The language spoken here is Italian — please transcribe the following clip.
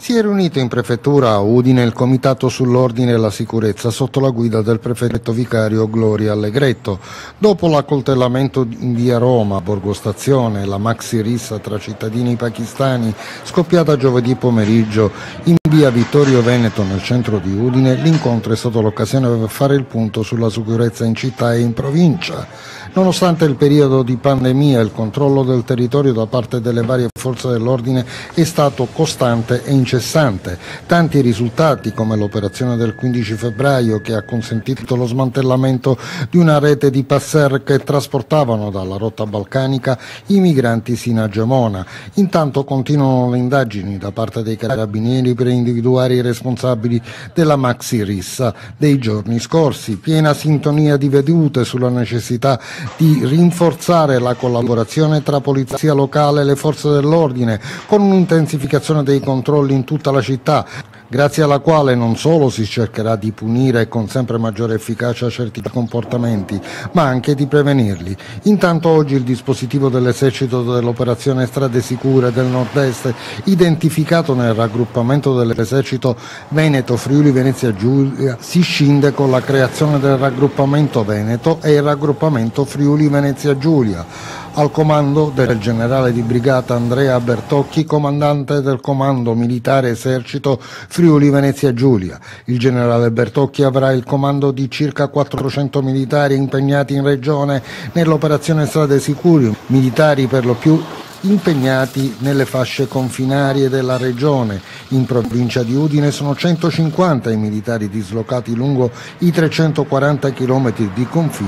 Si è riunito in prefettura a Udine il comitato sull'ordine e la sicurezza sotto la guida del prefetto vicario Gloria Allegretto. Dopo l'accoltellamento in via Roma, Borgo Stazione, la maxi rissa tra cittadini pakistani scoppiata giovedì pomeriggio in via Vittorio Veneto nel centro di Udine, l'incontro è stato l'occasione per fare il punto sulla sicurezza in città e in provincia. Nonostante il periodo di pandemia, il controllo del territorio da parte delle varie forze dell'ordine è stato costante e incessante. Tanti risultati, come l'operazione del 15 febbraio che ha consentito lo smantellamento di una rete di passer che trasportavano dalla rotta balcanica i migranti sino a Gemona. Intanto continuano le indagini da parte dei carabinieri per individuare i responsabili della maxi rissa dei giorni scorsi. Piena sintonia di vedute sulla necessità di rinforzare la collaborazione tra polizia locale e le forze dell'ordine con un'intensificazione dei controlli in tutta la città grazie alla quale non solo si cercherà di punire con sempre maggiore efficacia certi comportamenti, ma anche di prevenirli. Intanto oggi il dispositivo dell'esercito dell'operazione Strade Sicure del Nord-Est, identificato nel raggruppamento dell'esercito Veneto Friuli Venezia Giulia, si scinde con la creazione del raggruppamento Veneto e il raggruppamento Friuli Venezia Giulia al comando del generale di brigata Andrea Bertocchi, comandante del comando militare esercito Friuli Venezia Giulia. Il generale Bertocchi avrà il comando di circa 400 militari impegnati in regione nell'operazione Strade Sicuri, militari per lo più impegnati nelle fasce confinarie della regione. In provincia di Udine sono 150 i militari dislocati lungo i 340 km di confine